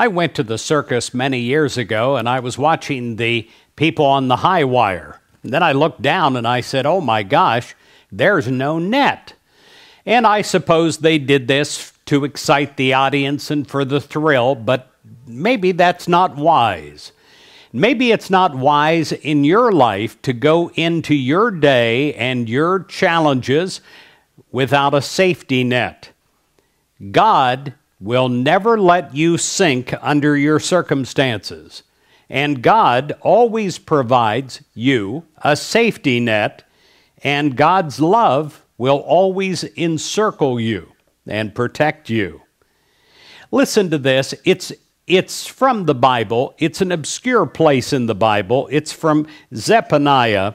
I went to the circus many years ago and I was watching the people on the high wire. And then I looked down and I said, Oh my gosh, there's no net. And I suppose they did this to excite the audience and for the thrill, but maybe that's not wise. Maybe it's not wise in your life to go into your day and your challenges without a safety net. God will never let you sink under your circumstances. And God always provides you a safety net, and God's love will always encircle you and protect you. Listen to this. It's, it's from the Bible, it's an obscure place in the Bible. It's from Zephaniah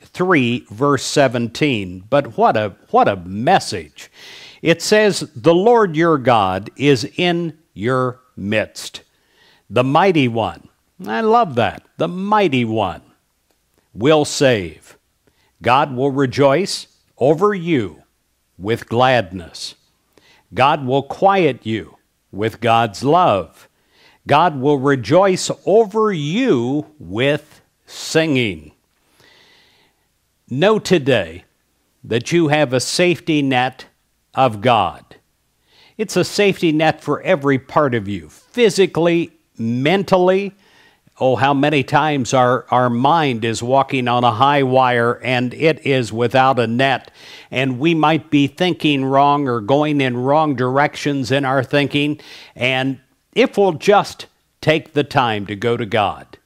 3, verse 17. But what a, what a message! It says, The Lord your God is in your midst, the mighty one. I love that. The mighty one will save. God will rejoice over you with gladness. God will quiet you with God's love. God will rejoice over you with singing. Know today that you have a safety net of God. It's a safety net for every part of you, physically, mentally. Oh, how many times our, our mind is walking on a high wire and it is without a net, and we might be thinking wrong or going in wrong directions in our thinking. And if we'll just take the time to go to God,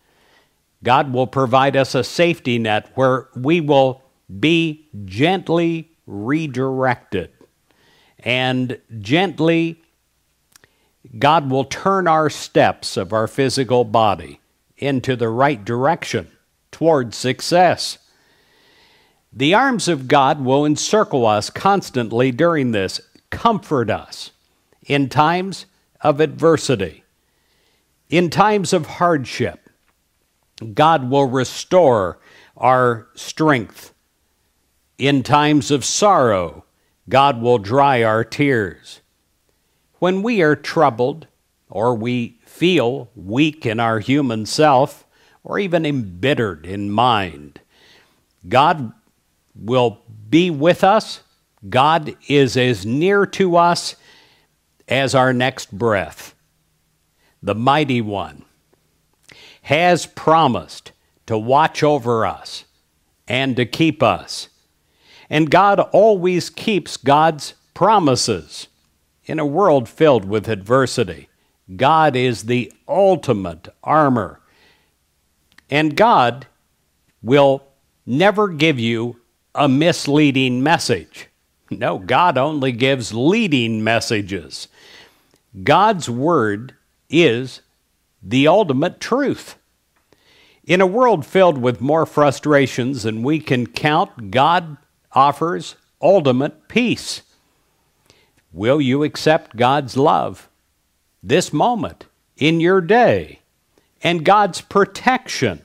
God will provide us a safety net where we will be gently redirected and gently, God will turn our steps of our physical body into the right direction toward success. The arms of God will encircle us constantly during this, comfort us in times of adversity, in times of hardship. God will restore our strength. In times of sorrow, God will dry our tears. When we are troubled, or we feel weak in our human self, or even embittered in mind, God will be with us. God is as near to us as our next breath. The Mighty One has promised to watch over us and to keep us and God always keeps God's promises. In a world filled with adversity, God is the ultimate armor. And God will never give you a misleading message. No, God only gives leading messages. God's word is the ultimate truth. In a world filled with more frustrations than we can count, God offers ultimate peace. Will you accept God's love this moment in your day and God's protection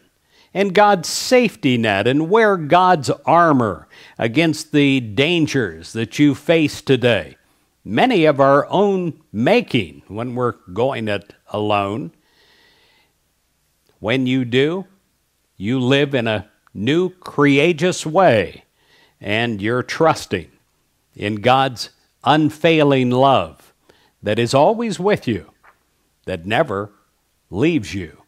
and God's safety net and wear God's armor against the dangers that you face today? Many of our own making when we're going it alone. When you do, you live in a new, courageous way and you're trusting in God's unfailing love that is always with you, that never leaves you.